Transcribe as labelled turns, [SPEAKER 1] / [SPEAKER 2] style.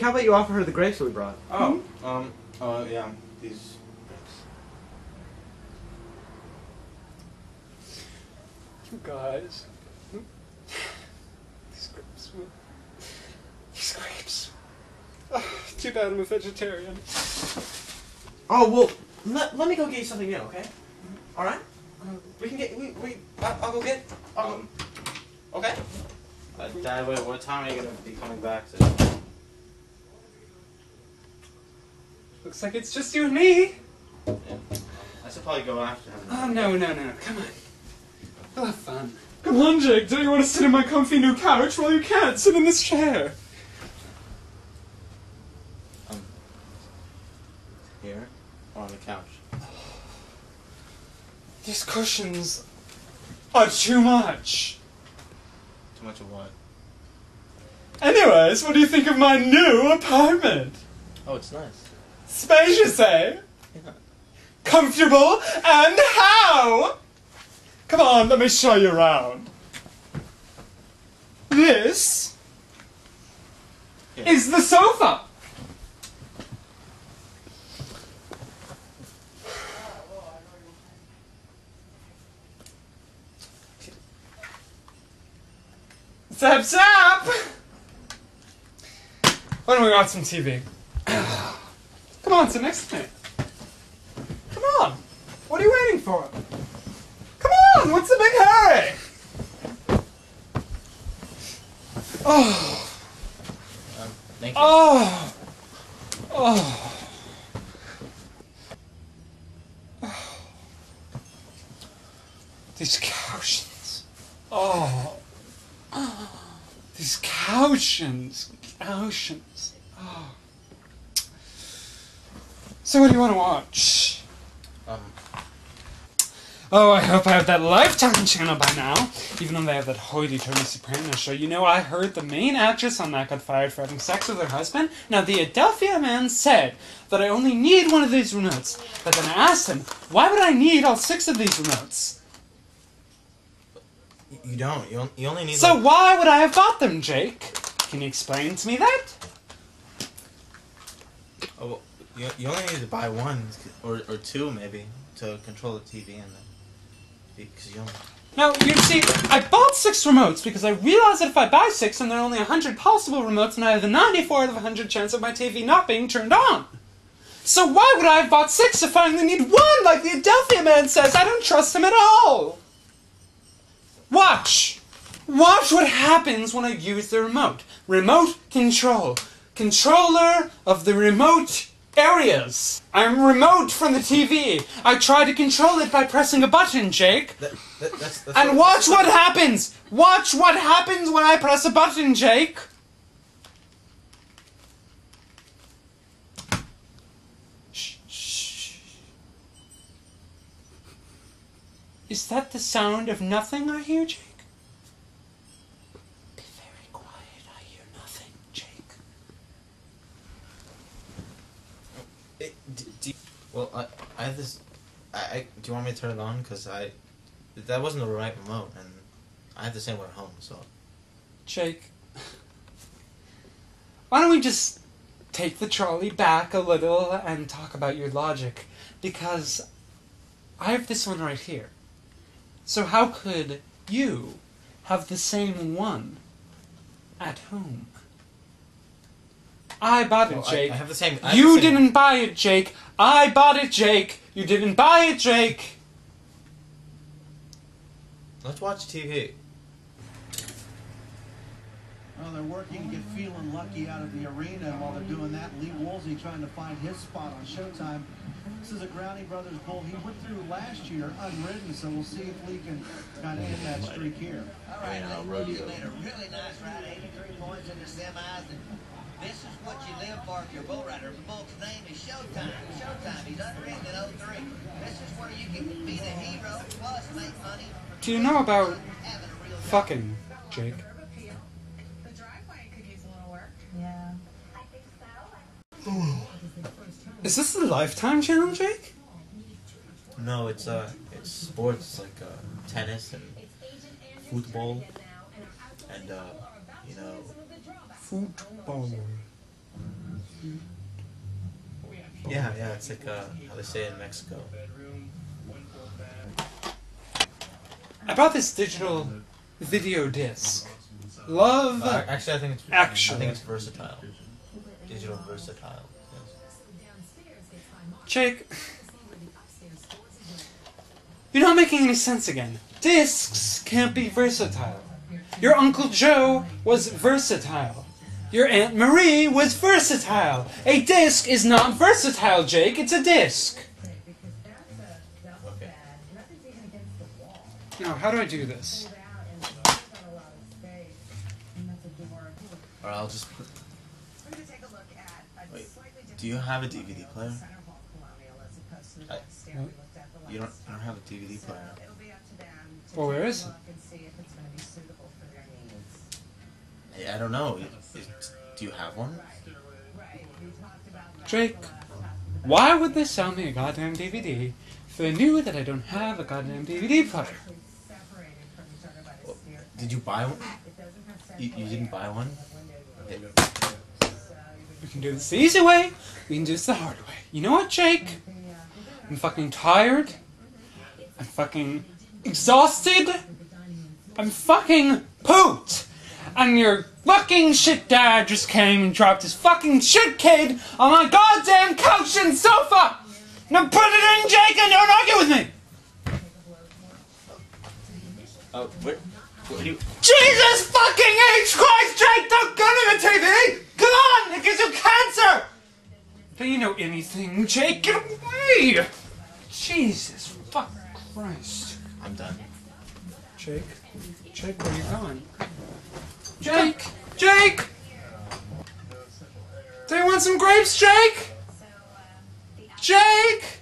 [SPEAKER 1] Jake, how about you offer her the grapes we brought?
[SPEAKER 2] Oh, um, uh, yeah, these.
[SPEAKER 3] You guys. These grapes. These grapes. Ah, too bad I'm a vegetarian.
[SPEAKER 1] Oh well, let, let me go get you something new, okay? All right. We can get we we I'll, I'll go get. I'll go. Okay.
[SPEAKER 2] Uh, Dad, wait, what time are you gonna be coming back to?
[SPEAKER 3] Looks like it's just you and me.
[SPEAKER 2] Yeah. I should probably go after him.
[SPEAKER 3] Oh, no, no, no. Come on. We'll have fun. Come on, Jake. Don't you want to sit in my comfy new couch? Well, you can't. Sit in this chair.
[SPEAKER 2] Um, here or on the couch?
[SPEAKER 3] These cushions are too much.
[SPEAKER 2] Too much of what?
[SPEAKER 3] Anyways, what do you think of my new apartment?
[SPEAKER 2] Oh, it's nice.
[SPEAKER 3] Spacious, eh?
[SPEAKER 2] Yeah.
[SPEAKER 3] Comfortable and how? Come on, let me show you around. This
[SPEAKER 2] Yeah.
[SPEAKER 3] is the sofa. Zap zap! Why don't we watch some TV? Come on, sit next to. Come on. What are you waiting for? Come on, what's the big hurry? Oh,
[SPEAKER 2] Um, thank you.
[SPEAKER 3] oh, oh. These cushions. Oh. These cushions. Cushions. Oh. So what do you want to watch?
[SPEAKER 2] Um,
[SPEAKER 3] Oh, I hope I have that Lifetime channel by now. Even though they have that hoity-toity Sopranos show. You know, I heard the main actress on that got fired for having sex with her husband. Now, the Adelphia man said that I only need one of these remotes. But then I asked him, why would I need all six of these remotes?
[SPEAKER 2] you don't. You, you only need.
[SPEAKER 3] So
[SPEAKER 2] like-
[SPEAKER 3] why would I have bought them, Jake? Can you explain to me that?
[SPEAKER 2] Oh, well, you, you only need to buy one or, or two maybe to control the TV and then because you only.
[SPEAKER 3] Now, you see, I bought six remotes because I realized that if I buy six and there are only 100 possible remotes, then I have the 94 out of 100 chance of my TV not being turned on. So why would I have bought six if I only need one, like the Adelphia man says? I don't trust him at all. Watch. Watch what happens when I use the remote. Remote control. Controller of the remote areas. I'm remote from the TV. I try to control it by pressing a button, Jake.
[SPEAKER 2] That, that, that's, that's
[SPEAKER 3] And watch what happens! Watch what happens when I press a button, Jake! Shh, shh. Is that the sound of nothing I hear, Jake? Be very quiet, I hear nothing, Jake.
[SPEAKER 2] It, d- do you- well, I, I have this. I, I do you want me to turn it on? Cause I, that wasn't the right remote, and I have the same one at home. So
[SPEAKER 3] Jake, why don't we just take the trolley back a little and talk about your logic? Because I have this one right here. So how could you have the same one at home? I bought it,
[SPEAKER 2] Well, I,
[SPEAKER 3] Jake.
[SPEAKER 2] I have the same. I have
[SPEAKER 3] you
[SPEAKER 2] the same-
[SPEAKER 3] didn't buy it, Jake. I bought it, Jake. You didn't buy it, Jake.
[SPEAKER 2] Let's watch TV.
[SPEAKER 4] Well, they're working to get feeling lucky out of the arena. And while they're doing that, Lee Woolsey trying to find his spot on Showtime. This is a Growney Brothers bull he went through last year unridden, so we'll see if Lee can kind of end that streak here.
[SPEAKER 5] All right, ladies, you made a really nice ride, 83 points in the semis, and this is what you live for if you're a bull rider. The bull's name is Showtime. Showtime, he's unwritten in 03. This is where you can be the hero, plus make money.
[SPEAKER 3] Do you know about
[SPEAKER 5] having a real job.
[SPEAKER 3] fucking, Jake?
[SPEAKER 6] The driveway could use a little work.
[SPEAKER 7] Yeah.
[SPEAKER 3] Is this the Lifetime channel, Jake?
[SPEAKER 2] No, it's uh, it's sports like uh, tennis and football, and uh, you know,
[SPEAKER 3] Football.
[SPEAKER 2] Yeah, yeah, it's like uh, how they say in Mexico.
[SPEAKER 3] I bought this digital video disc. Love.
[SPEAKER 2] Uh, actually, I think it's
[SPEAKER 3] Actually.
[SPEAKER 2] I think it's versatile. Digital versatile. Yes.
[SPEAKER 3] Jake. You're not making any sense again. Discs can't be versatile. Your Uncle Joe was versatile. Your Aunt Marie was versatile. A disc is not versatile, Jake. It's a disc.
[SPEAKER 2] Okay.
[SPEAKER 3] Now, how do I do this?
[SPEAKER 2] Or I'll just put.
[SPEAKER 6] I'm going to take a look at a
[SPEAKER 2] Wait, Do you have a DVD player?
[SPEAKER 6] center hall colonial as opposed to the
[SPEAKER 2] I-
[SPEAKER 6] black stair we looked at the
[SPEAKER 2] You don't.
[SPEAKER 6] last
[SPEAKER 2] You don't have a DVD player.
[SPEAKER 6] it'll be up to them to
[SPEAKER 3] Well, where
[SPEAKER 6] take a
[SPEAKER 3] is it?
[SPEAKER 6] look and see if it's going to be suitable for their needs.
[SPEAKER 2] Hey, I don't know. Do you have one?
[SPEAKER 6] Right. We talked about that
[SPEAKER 3] Jake.
[SPEAKER 6] the last time.
[SPEAKER 3] Why would they sell me a goddamn DVD if they knew that I don't have a goddamn DVD player?
[SPEAKER 6] Actually separated from each other by the stair.
[SPEAKER 2] Did you buy one?
[SPEAKER 6] It doesn't have
[SPEAKER 2] You, you didn't buy one?
[SPEAKER 6] Windows
[SPEAKER 2] It-
[SPEAKER 6] so you
[SPEAKER 3] We can do this the easy way. We can do this the hard way. You know what, Jake? I'm fucking tired. I'm fucking exhausted. I'm fucking pooped. And your fucking shit dad just came and dropped his fucking shit kid on my goddamn couch and sofa. Now put it in, Jake, and don't argue with me.
[SPEAKER 2] Oh, what? Do you?
[SPEAKER 3] Jesus fucking H Christ, Jake, don't go to the TV! Come on, it gives you cancer! Don't you know anything, Jake? Get away! Jesus fuck Christ.
[SPEAKER 2] I'm done.
[SPEAKER 3] Jake? Jake, where are you going? Jake! Jake! Do you want some grapes, Jake? Jake!